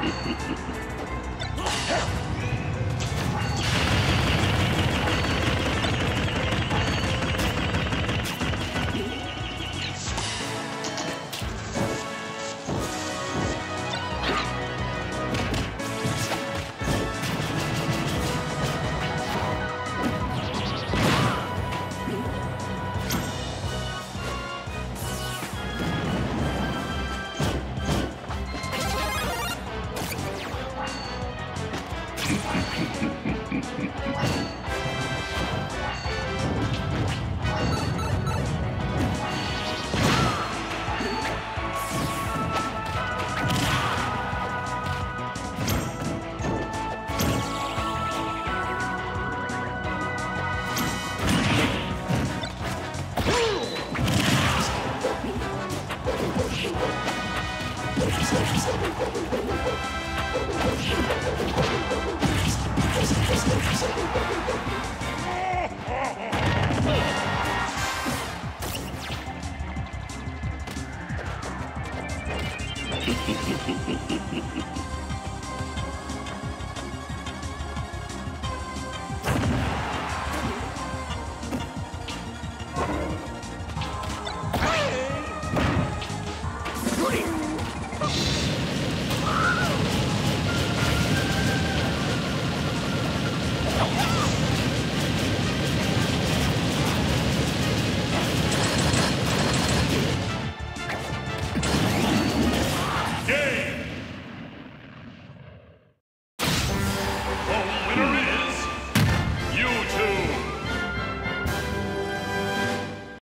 Ha ha ha ha. Ha ha!